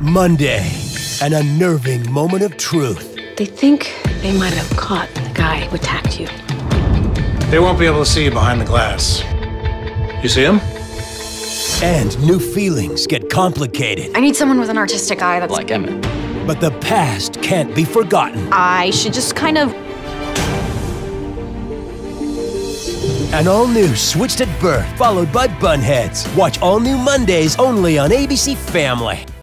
Monday, an unnerving moment of truth. They think they might have caught the guy who attacked you. They won't be able to see you behind the glass. You see him? And new feelings get complicated. I need someone with an artistic eye that's Like Emmett. But the past can't be forgotten. I should just kind of. An all new Switched at Birth, followed by Bunheads. Watch all new Mondays only on ABC Family.